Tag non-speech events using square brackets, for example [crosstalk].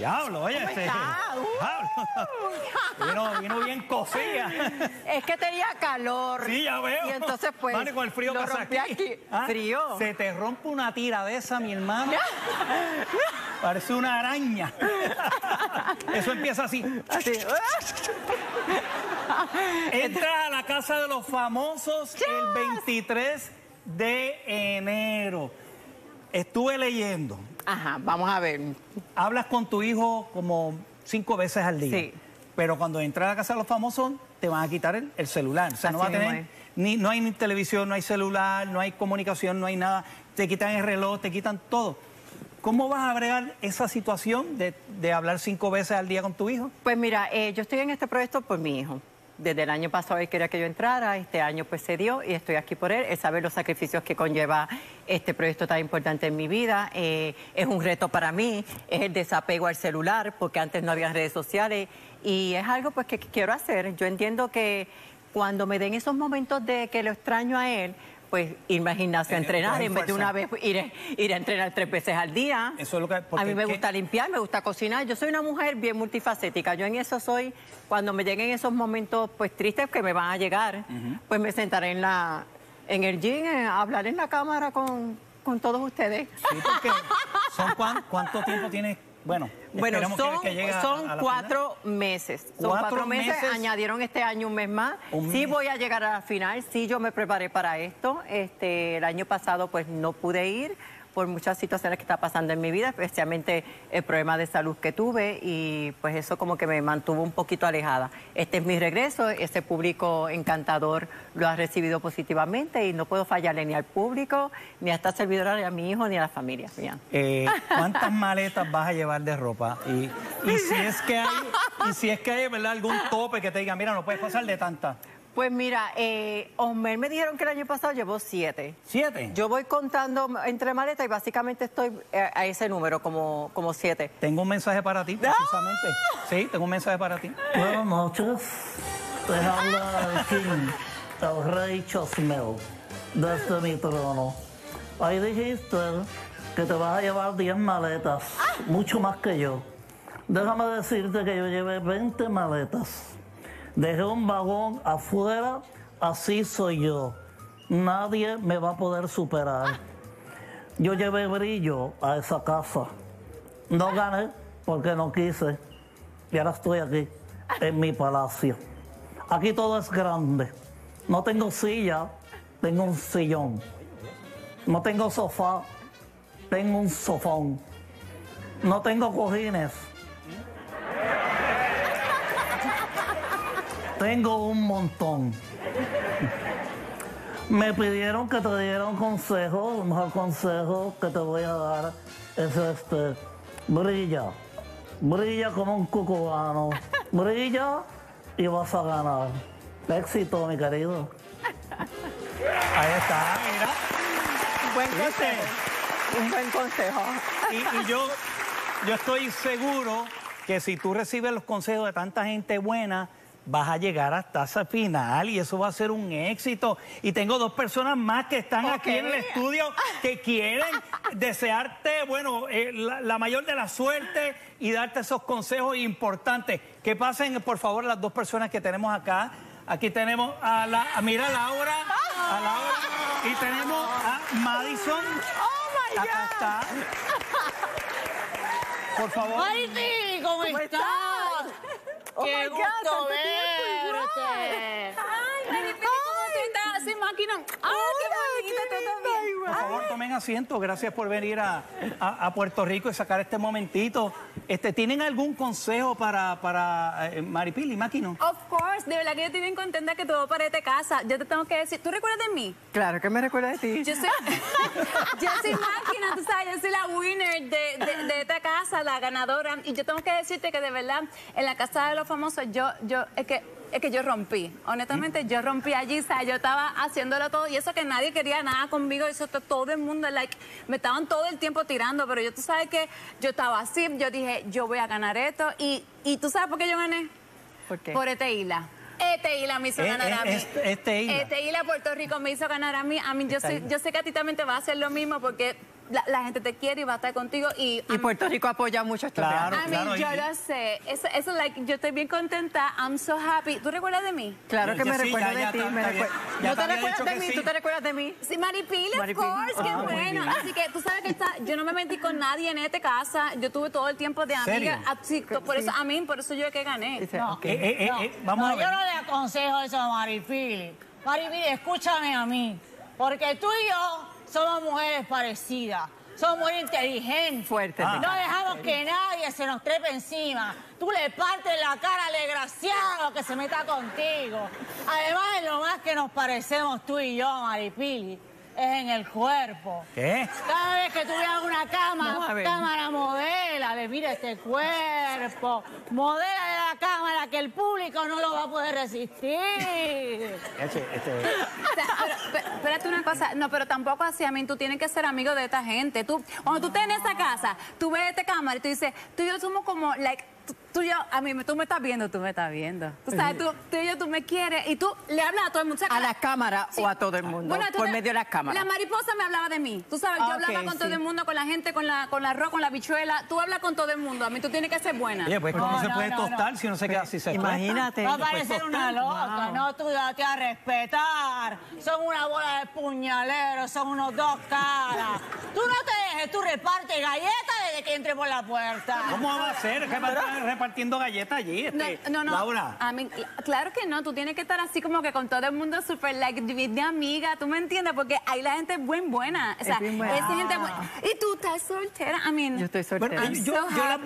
Diablo, oye, este. está? Uh. Diablo. vino, vino bien cosida. Es que tenía calor. Sí, ya veo. Y entonces, pues. Vale, con el frío lo hace rompí aquí. ¿Ah? Frío. Se te rompe una tira de esa, mi hermano. [laughs] Parece una araña. Eso empieza así. Así. Entras a la casa de los famosos el 23 de enero. Estuve leyendo. Ajá, vamos a ver. Hablas con tu hijo como cinco veces al día. Sí. Pero cuando entras a la casa de los famosos, te van a quitar el, el celular. O sea, no va a tener. Ni, no hay ni televisión, no hay celular, no hay comunicación, no hay nada. Te quitan el reloj, te quitan todo. ¿Cómo vas a bregar esa situación de, de hablar cinco veces al día con tu hijo? Pues mira, eh, yo estoy en este proyecto por mi hijo. Desde el año pasado él quería que yo entrara, este año pues se dio y estoy aquí por él. Él sabe los sacrificios que conlleva este proyecto tan importante en mi vida. Eh, es un reto para mí, es el desapego al celular, porque antes no había redes sociales y es algo pues que quiero hacer. Yo entiendo que cuando me den esos momentos de que lo extraño a él, pues irme al gimnasio a Eh, entrenar, coger en vez de una vez ir, a- ir a entrenar tres veces al día. Eso es lo que- A mí me gusta limpiar, me gusta cocinar. Yo soy una mujer bien multifacética. Yo en eso soy, cuando me lleguen esos momentos pues tristes que me van a llegar, pues me sentaré en la en el gym eh, a hablar en la cámara con, con todos ustedes. Sí, porque son cuán- ¿cuánto tiempo tienes? Bueno, Bueno, que- son, que a- a cuatro meses. Son ¿Cuatro cuatro, meses. meses? Añadieron este año un mes más. Un sí mes. voy a llegar a la final. Sí, yo me preparé para esto. Este, el año pasado pues no pude ir por muchas situaciones que está pasando en mi vida, especialmente el problema de salud que tuve y pues eso como que me mantuvo un poquito alejada. Este es mi regreso, ese público encantador lo ha recibido positivamente y no puedo fallarle ni al público, ni a esta servidora, ni a mi hijo, ni a la familia. Eh, ¿Cuántas maletas vas a llevar de ropa? Y, y si es que hay, y si es que hay ¿verdad? algún tope que te diga, mira, no puedes pasar de tantas. Pues mira, eh, Osmer me dijeron que el año pasado llevó siete. ¿Siete? Yo voy contando entre maletas y básicamente estoy eh, a ese número, como, como siete. Tengo un mensaje para ti, precisamente. Sí, tengo un mensaje para ti. Buenas noches. Te habla el King, el rey Chosmel, desde mi trono. Ahí dijiste que te vas a llevar 10 maletas, mucho más que yo. Déjame decirte que yo llevé 20 maletas. Dejé un vagón afuera, así soy yo. Nadie me va a poder superar. Yo llevé brillo a esa casa. No gané porque no quise. Y ahora estoy aquí, en mi palacio. Aquí todo es grande. No tengo silla, tengo un sillón. No tengo sofá, tengo un sofón. No tengo cojines. Tengo un montón. Me pidieron que te diera un consejo, el mejor consejo que te voy a dar es este, brilla, brilla como un cucubano, brilla y vas a ganar. Éxito, mi querido. Ahí está, mira. Buen consejo. Un buen consejo. Y, y yo, yo estoy seguro que si tú recibes los consejos de tanta gente buena, vas a llegar hasta esa final y eso va a ser un éxito. Y tengo dos personas más que están aquí en el estudio que quieren desearte, bueno, eh, la, la mayor de la suerte y darte esos consejos importantes. Que pasen, por favor, las dos personas que tenemos acá. Aquí tenemos a la, a- mira Laura, a Laura, y tenemos a Madison. ¡Oh, my Acá God! está. Por favor. Marity, ¿cómo, ¿Cómo estás? estás? Oh ¡Qué my God, gusto tiempo, verte! Ay, ¿cómo estás? Máquina. ¡Ay, qué bonita! ¿Tú también? Tomen asiento. Gracias por venir a, a- a Puerto Rico y sacar este momentito. Este, ¿Tienen algún consejo para, para eh, Maripili, Máquino? Of course, de verdad que yo estoy bien contenta que todo para te casa. Yo te tengo que decir, ¿tú recuerdas de mí? Claro que me recuerda de ti. Yo soy, [laughs] yo soy máquina, tú sabes, yo soy la winner de, de- de esta casa, la ganadora. Y yo tengo que decirte que de verdad, en la casa de los famosos, yo, yo, es que, es que yo rompí. Honestamente, yo rompí allí, ¿sabes? Yo estaba haciéndolo todo y eso que nadie quería nada conmigo, eso to- todo el mundo, like, me estaban todo el tiempo tirando, pero yo, tú sabes que yo estaba así, yo dije, yo voy a ganar esto. Y, y tú sabes por qué yo gané? ¿Por qué? Por este isla. Este isla me hizo Eh, ganar eh, a mí. este- este isla. Este isla Puerto Rico me hizo ganar a mí. A mí yo, soy- isla. yo sé que a ti también te va a hacer lo mismo porque la, la gente te quiere y va a estar contigo. Y, Y Puerto Rico apoya mucho estos Claro. I mean, claro, yo y- lo sé. Eso, eso, like, yo estoy bien contenta. I'm so happy. ¿Tú recuerdas de mí? Claro que me ya- de ti. ¿No te recuerdas de mí? ¿Tú te recuerdas de mí? Sí, Maripili, of course, qué Ah, bueno. Así que tú sabes que está, yo no me metí con nadie en esta casa. Yo tuve todo el tiempo de amiga. Así, por eso, a mí, por eso yo es que gané. Eh, eh, eh, vamos yo no le aconsejo eso a Maripili. Maripili, escúchame a mí. Porque tú y yo somos mujeres parecidas. Somos muy inteligentes. Fuerte, Ah. No dejamos que nadie se nos trepe encima. Tú le partes la cara al desgraciado que se meta contigo. Además, en lo más que nos parecemos tú y yo, Maripili, es en el cuerpo. ¿Qué? Cada vez que tú veas una Vamos a cámara, modela, de mira este cuerpo, modela la que el público no lo va a poder resistir. Este, este, [laughs] O sea, pero, pero- espérate una cosa, no, pero tampoco así, a mí, tú tienes que ser amigo de esta gente. Tú, cuando tú estés en esa casa, tú ves esta cámara y tú dices, tú y yo somos como, like, tú, tú y yo, a mí, tú me estás viendo, tú me estás viendo. Tú sabes, tú, tú y yo, tú me quieres y tú le hablas a todo el mundo. A la cámara Sí. o a todo el mundo, Bueno, por medio de las cámaras. La mariposa me hablaba de mí. Tú sabes, yo Ah, hablaba con todo el mundo, con la gente, con la, con la arroz, con la bichuela. Tú hablas con todo el mundo. A mí tú tienes que ser buena. Oye, pues ¿cómo No, se no, puede no, tostar si no se queda así se Imagínate. Va a parecer una loca, no, tú date a respetar. Son una bola de puñaleros, son unos dos caras. Tú no te dejes, tú repartes galletas que entre por la puerta. ¿Cómo va a ser? ¿Qué va a estar repartiendo galletas allí? No, Este, no, no. Laura. A mí, cl- claro que no. Tú tienes que estar así como que con todo el mundo super like de de amiga. ¿Tú me entiendes? Porque ahí la gente es buen buena. O sea, bien buena. esa gente es buena. Y tú estás soltera. I mean, Yo estoy soltera. Bueno, I'm yo, so yo las happy.